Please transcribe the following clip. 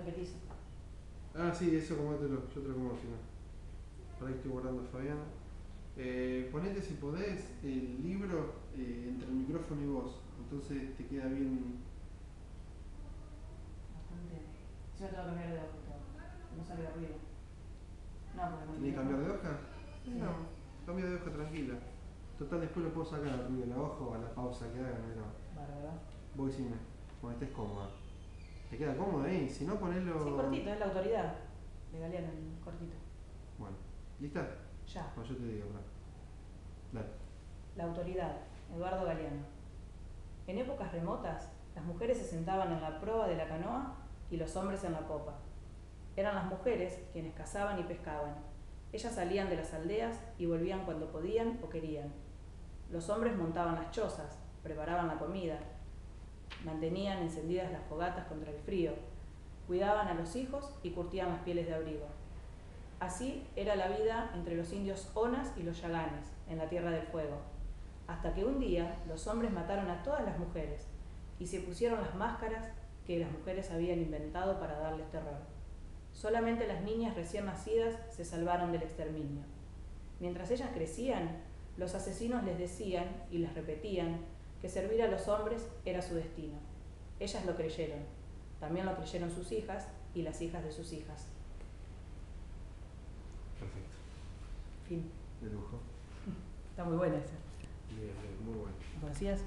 petizo. Ah, sí, eso comátelo, yo te lo como si no. Por ahí estoy guardando a Fabiana. Eh, ponete si podés el libro eh, entre el micrófono y vos, entonces te queda bien. Bastante. Yo tengo que cambiar de hoja. No sale ruido. No, porque ¿Tenés que cambiar de hoja? Sí. No, cambia de hoja tranquila. Total, después lo puedo sacar ruido de la hoja o a la pausa que hagan, pero Bárbaro. vos decime, cuando estés cómoda. ¿Te queda cómodo ahí? Si no, ponelo. Sí, cortito, es la autoridad de Galeano, el cortito. Bueno, ¿lista? Ya. No, yo te digo, pará. Dale. La autoridad, Eduardo Galeano. En épocas remotas, las mujeres se sentaban en la proa de la canoa y los hombres en la popa. Eran las mujeres quienes cazaban y pescaban. Ellas salían de las aldeas y volvían cuando podían o querían. Los hombres montaban las chozas, preparaban la comida, mantenían encendidas las fogatas contra el frío, cuidaban a los hijos y curtían las pieles de abrigo. Así era la vida entre los indios Onas y los Yaganes, en la Tierra del Fuego, hasta que un día los hombres mataron a todas las mujeres y se pusieron las máscaras que las mujeres habían inventado para darles terror. Solamente las niñas recién nacidas se salvaron del exterminio. Mientras ellas crecían, los asesinos les decían y les repetían que servir a los hombres era su destino. Ellas lo creyeron. También lo creyeron sus hijas y las hijas de sus hijas. Perfecto. Fin. De lujo. Está muy buena esa. Bien, bien, muy bueno. ¿Lo conocías?